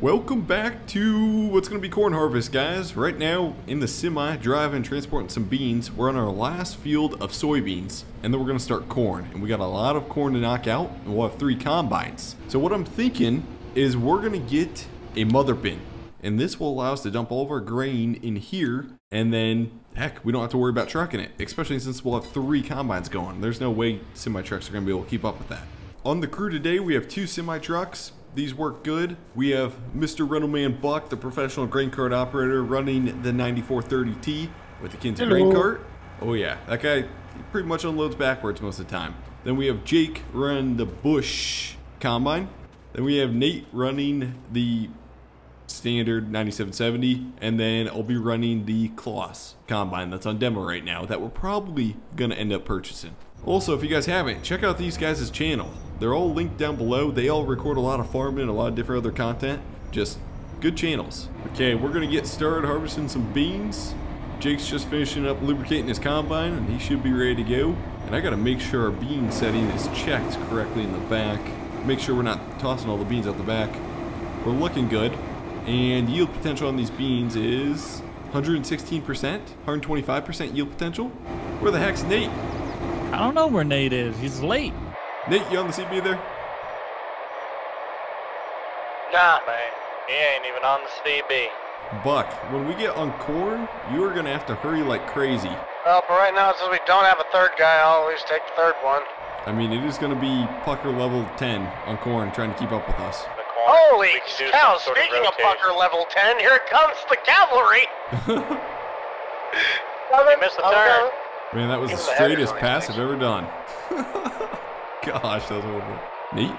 Welcome back to what's going to be corn harvest, guys. Right now, in the semi, driving, transporting some beans. We're on our last field of soybeans, and then we're going to start corn. And we got a lot of corn to knock out, and we'll have three combines. So what I'm thinking is we're going to get a mother bin. And this will allow us to dump all of our grain in here, and then, heck, we don't have to worry about trucking it, especially since we'll have three combines going. There's no way semi-trucks are going to be able to keep up with that. On the crew today, we have two semi-trucks, these work good. We have Mr. Rentalman Buch, the professional grain cart operator, running the 9430T with the Kinze grain cart. Oh yeah, that guy pretty much unloads backwards most of the time. Then we have Jake running the Bush combine. Then we have Nate running the standard 9770 and then I'll be running the Claas combine that's on demo right now that we're probably gonna end up purchasing. Also, if you guys haven't, check out these guys' channel. They're all linked down below. They all record a lot of farming and a lot of different other content. Just good channels. Okay, we're gonna get started harvesting some beans. Jake's just finishing up lubricating his combine and he should be ready to go. And I gotta make sure our bean setting is checked correctly in the back. Make sure we're not tossing all the beans out the back. We're looking good. And yield potential on these beans is 116%, 125% yield potential. Where the heck's Nate? I don't know where Nate is. He's late. Nate, you on the CB there? Nah, man. He ain't even on the CB. Buch, when we get on corn, you are gonna have to hurry like crazy. Well, for right now, since we don't have a third guy, I'll always take the third one. I mean, it is gonna be pucker level 10 on corn trying to keep up with us. Holy cow, speaking of, of pucker level 10, here comes the cavalry! you missed the turn. Man, that was the straightest pass I've ever done. Gosh, that was horrible. Nate,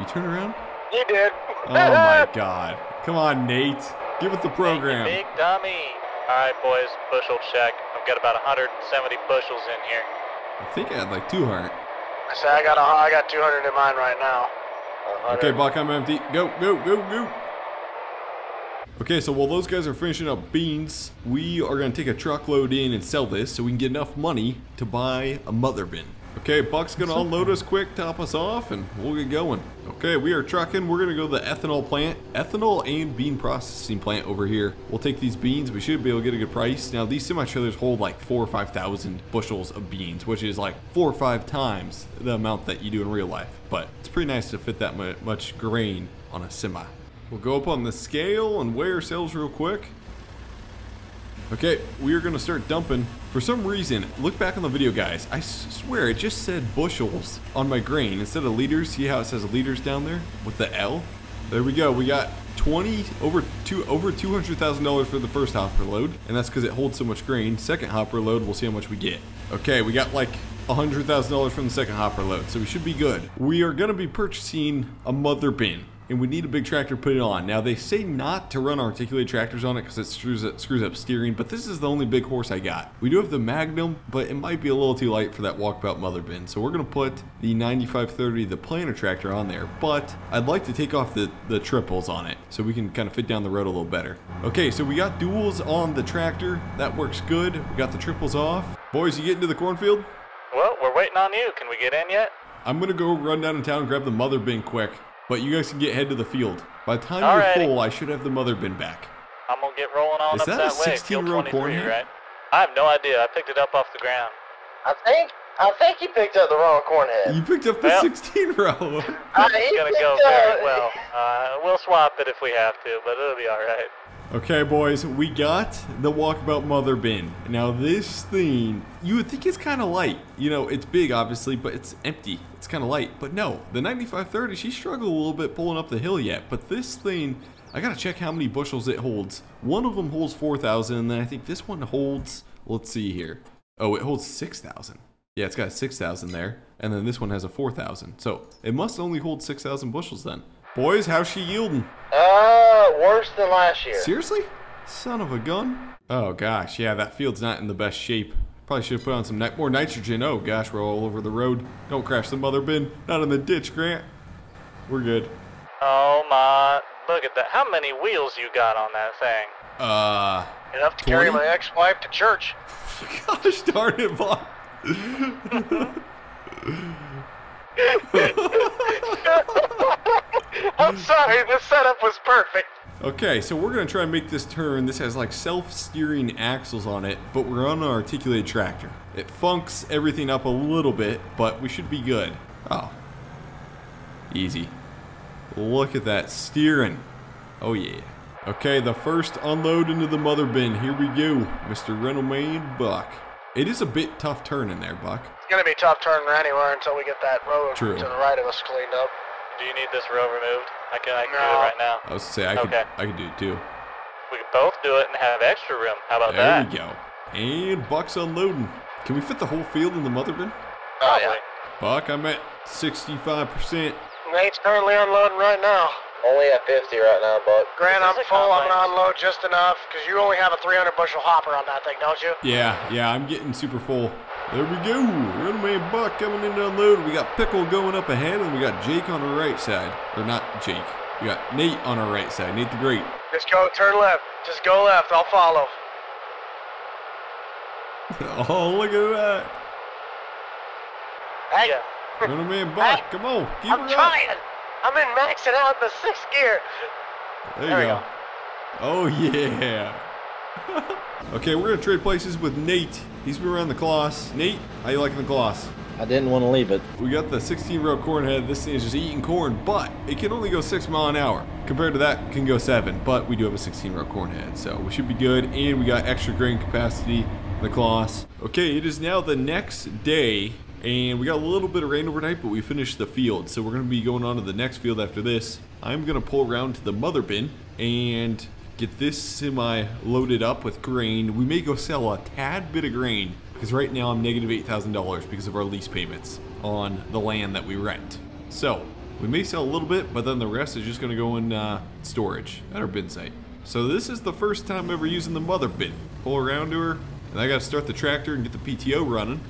you turn around? You did. oh my god. Come on, Nate. Give it the program. big dummy. All right, boys, bushel check. I've got about 170 bushels in here. I think I had like 200. I say I got a, I got 200 in mine right now. Okay, Buch, I'm empty. Go, go, go, go. Okay, so while those guys are finishing up beans, we are going to take a truckload in and sell this so we can get enough money to buy a mother bin. Okay, Buch's going to unload us quick, top us off, and we'll get going. Okay, we are trucking. We're going to go to the ethanol plant, ethanol and bean processing plant over here. We'll take these beans. We should be able to get a good price. Now, these semi-trailers hold like four or 5,000 bushels of beans, which is like four or five times the amount that you do in real life. But it's pretty nice to fit that much grain on a semi. We'll go up on the scale and weigh ourselves real quick. Okay, we are going to start dumping. For some reason, look back on the video, guys. I swear it just said bushels on my grain instead of liters. See how it says liters down there with the L? There we go. We got 20 over two over $200,000 for the first hopper load, and that's because it holds so much grain. Second hopper load, we'll see how much we get. Okay, we got like $100,000 from the second hopper load, so we should be good. We are going to be purchasing a mother bin and we need a big tractor to put it on. Now they say not to run articulated tractors on it because it screws up, screws up steering, but this is the only big horse I got. We do have the Magnum, but it might be a little too light for that walkabout mother bin. So we're gonna put the 9530, the planter tractor on there, but I'd like to take off the, the triples on it so we can kind of fit down the road a little better. Okay, so we got duals on the tractor. That works good. We got the triples off. Boys, you get into the cornfield? Well, we're waiting on you. Can we get in yet? I'm gonna go run down in town and grab the mother bin quick. But you guys can get head to the field. By the time Alrighty. you're full, I should have the mother bin back. I'm gonna get rolling on Is up that, that, a 16 way. row corn head? Right? I have no idea. I picked it up off the ground. I think I think you picked up the wrong corn head. You picked up the well, 16 row. uh, it's gonna go very well. Uh, we'll swap it if we have to, but it'll be all right. Okay, boys, we got the Walkabout Mother Bin. Now, this thing, you would think it's kind of light. You know, it's big, obviously, but it's empty. It's kind of light. But no, the 9530, she struggled a little bit pulling up the hill yet. But this thing, I got to check how many bushels it holds. One of them holds 4,000, and then I think this one holds, let's see here. Oh, it holds 6,000. Yeah, it's got 6,000 there. And then this one has a 4,000. So, it must only hold 6,000 bushels then. Boys, how's she yielding? Uh, worse than last year. Seriously? Son of a gun. Oh gosh, yeah, that field's not in the best shape. Probably should have put on some ni more nitrogen. Oh gosh, we're all over the road. Don't crash the mother bin. Not in the ditch, Grant. We're good. Oh my, look at that. How many wheels you got on that thing? Uh, Enough to 20? carry my ex-wife to church. gosh darn it, Bob. I'm sorry, the setup was perfect. Okay, so we're gonna try and make this turn. This has like self-steering axles on it, but we're on an articulated tractor. It funks everything up a little bit, but we should be good. Oh. Easy. Look at that steering. Oh yeah. Okay, the first unload into the mother bin. Here we go, Mr. Rental Man Buch. It is a bit tough turn in there, Buch. It's gonna be tough turning anywhere until we get that road True. to the right of us cleaned up. Do you need this row removed? I can, I can do it right now. I was gonna say I could Okay. I could do it too. We can both do it and have extra room. How about There that? There we go. And Buch's unloading. Can we fit the whole field in the mother bin? Oh yeah. Buch, I'm at 65%. Nate's currently unloading right now. Only at 50 right now, but Grant, I'm is a full. I'm gonna unload just enough because you only have a 300 bushel hopper on that thing, don't you? Yeah, yeah, I'm getting super full. There we go. Rental Man Buch coming in to unload. We got Pickle going up ahead, and we got Jake on our right side. Or not Jake. We got Nate on our right side. Nate the Great. Just go, turn left. Just go left. I'll follow. oh, look at that. Hey, Yeah. Rental Man Buch, come on. Keep I'm her up. Trying. I'm in maxing out the sixth gear. There you There we go. go. Oh, yeah. okay, we're going to trade places with Nate. He's been around the Colossus. Nate, how you liking the Colossus? I didn't want to leave it. We got the 16 row corn head. This thing is just eating corn, but it can only go 6 mile an hour. Compared to that, it can go 7, but we do have a 16 row corn head, so we should be good. And we got extra grain capacity in the Colossus. Okay, it is now the next day, and we got a little bit of rain overnight, but we finished the field. So we're going to be going on to the next field after this. I'm going to pull around to the mother bin and get this semi loaded up with grain. We may go sell a tad bit of grain because right now I'm negative $8,000 because of our lease payments on the land that we rent. So we may sell a little bit, but then the rest is just going to go in uh, storage at our bin site. So this is the first time ever using the mother bin. Pull around to her, and I got to start the tractor and get the PTO running,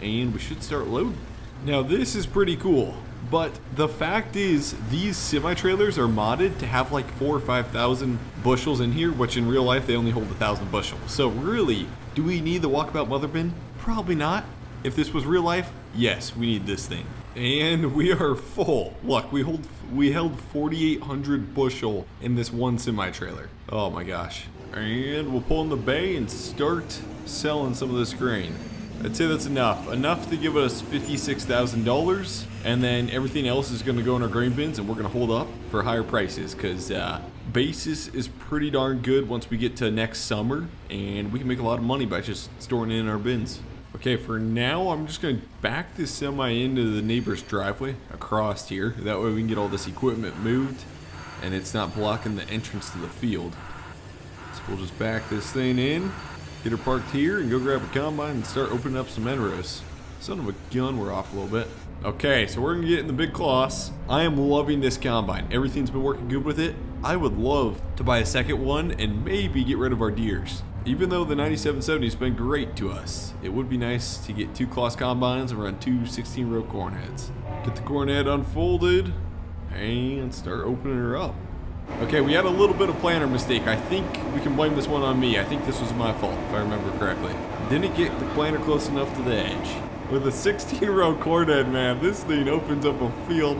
and we should start loading. Now this is pretty cool. But the fact is, these semi trailers are modded to have like four or five thousand bushels in here, which in real life they only hold a thousand bushels. So really, do we need the walkabout mother bin? Probably not. If this was real life, yes, we need this thing. And we are full. Look, we hold we held 4,800 bushel in this one semi trailer. Oh my gosh! And we'll pull in the bay and start selling some of this grain. I'd say that's enough. Enough to give us $56,000, and then everything else is going to go in our grain bins, and we're going to hold up for higher prices because uh, basis is pretty darn good once we get to next summer, and we can make a lot of money by just storing it in our bins. Okay, for now, I'm just going to back this semi into the neighbor's driveway across here. That way we can get all this equipment moved, and it's not blocking the entrance to the field. So we'll just back this thing in, get her parked here, and go grab a combine and start opening up some end rows. Son of a gun, we're off a little bit. Okay, so we're gonna get in the big Claas. I am loving this combine. Everything's been working good with it. I would love to buy a second one and maybe get rid of our Deeres. Even though the 9770 has been great to us, it would be nice to get two Claas combines and run two 16 row corn heads. Get the corn head unfolded and start opening her up. Okay, we had a little bit of planner mistake. I think we can blame this one on me. I think this was my fault, if I remember correctly. Didn't get the planner close enough to the edge. With a 16 row corn head, man, this thing opens up a field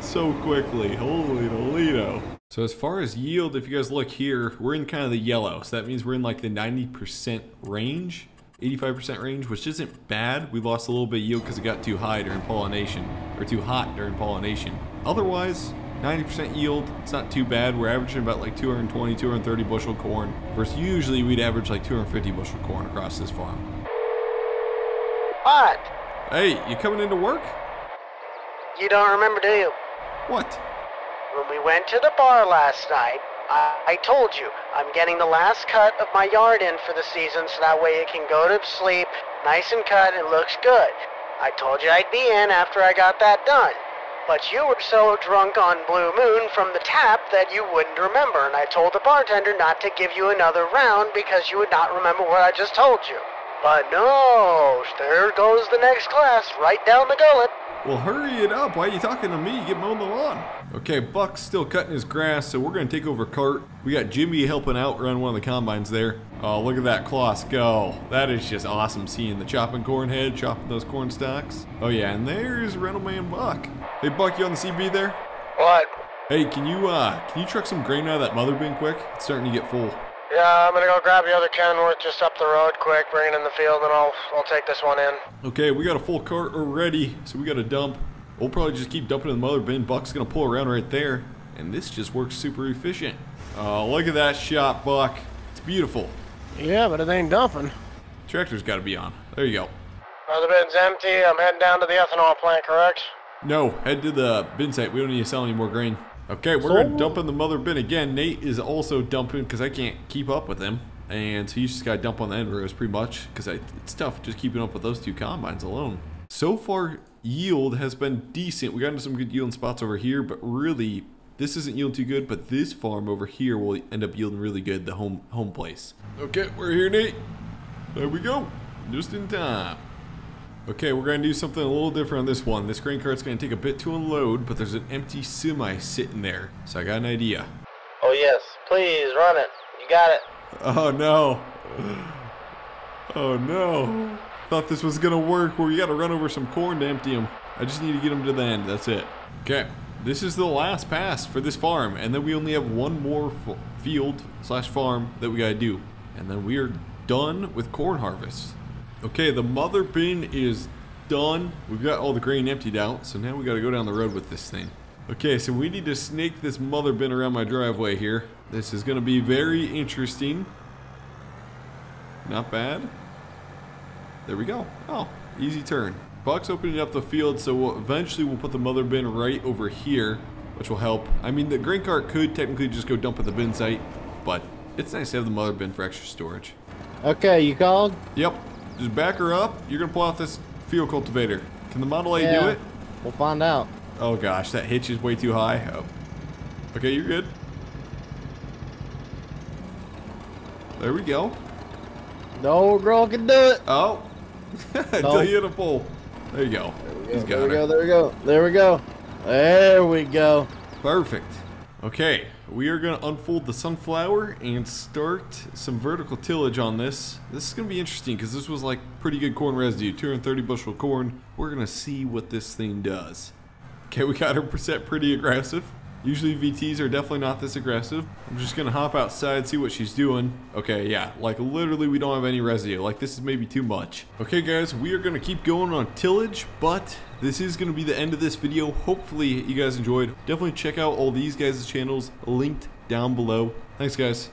so quickly. Holy Toledo. So as far as yield, if you guys look here, we're in kind of the yellow. So that means we're in like the 90% range, 85% range, which isn't bad. We lost a little bit of yield because it got too high during pollination, or too hot during pollination. Otherwise, 90% yield, it's not too bad. We're averaging about like 220, 230 bushel corn, versus usually we'd average like 250 bushel corn across this farm. What? Hey, you coming into work? You don't remember, do you? What? When we went to the bar last night, I, I told you I'm getting the last cut of my yard in for the season so that way it can go to sleep nice and cut and looks good. I told you I'd be in after I got that done. But you were so drunk on Blue Moon from the tap that you wouldn't remember, and I told the bartender not to give you another round because you would not remember what I just told you. But no, there goes the next class, right down the gullet. Well, hurry it up. Why are you talking to me? Get mowing the lawn. Okay, Buch's still cutting his grass, so we're going to take over cart. We got Jimmy helping out run one of the combines there. Oh, look at that Claas go. That is just awesome seeing the chopping corn head, chopping those corn stalks. Oh, yeah, and there's Rental Man Buch. Hey, Buch, you on the CB there? What? Hey, can you uh can you truck some grain out of that mother bin quick? It's starting to get full. Yeah, I'm gonna go grab the other Kenworth just up the road quick, bring it in the field, and I'll I'll take this one in. Okay, we got a full cart already, so we got to dump. We'll probably just keep dumping in the mother bin. Buch's gonna pull around right there, and this just works super efficient. Oh, look at that shot, Buch. It's beautiful. Yeah, but it ain't dumping. Tractor's got to be on. There you go. Other bin's empty. I'm heading down to the ethanol plant, correct? No, head to the bin site. We don't need to sell any more grain. Okay, we're dump in the mother bin again. Nate is also dumping because I can't keep up with him. And so he's just got to dump on the end rows pretty much because it's tough just keeping up with those two combines alone. So far, yield has been decent. We got into some good yielding spots over here, but really, this isn't yielding too good. But this farm over here will end up yielding really good, the home home place. Okay, we're here, Nate. There we go. Just in time. Okay, we're going to do something a little different on this one. This grain cart's going to take a bit to unload, but there's an empty semi sitting there. So I got an idea. Oh yes, please run it. You got it. Oh no. Oh no. Thought this was going to work where you got to run over some corn to empty them. I just need to get them to the end. That's it. Okay. This is the last pass for this farm, and then we only have one more field slash farm that we got to do. And then we are done with corn harvest. Okay, the mother bin is done. We've got all the grain emptied out, so now we got to go down the road with this thing. Okay, so we need to snake this mother bin around my driveway here. This is going to be very interesting. Not bad. There we go. Oh, easy turn. Buch's opening up the field, so we'll, eventually we'll put the mother bin right over here, which will help. I mean, the grain cart could technically just go dump at the bin site, but it's nice to have the mother bin for extra storage. Okay, you called? Yep. Just back her up. You're going to pull out this field cultivator. Can the Model A yeah, do it? We'll find out. Oh gosh, that hitch is way too high. Oh. Okay, you're good. There we go. No girl can do it. Oh. Until you hit a pole. There you go. There we go. There we go. There we go. There we go. There we go. Perfect. Okay, we are going to unfold the sunflower and start some vertical tillage on this. This is going to be interesting because this was like pretty good corn residue, 230 bushel corn. We're going to see what this thing does. Okay, we got her set pretty aggressive. Usually VTs are definitely not this aggressive. I'm just gonna hop outside, see what she's doing. Okay, yeah, like literally we don't have any residue. Like this is maybe too much. Okay guys, we are gonna keep going on tillage, but this is gonna be the end of this video. Hopefully you guys enjoyed. Definitely check out all these guys' channels linked down below. Thanks guys.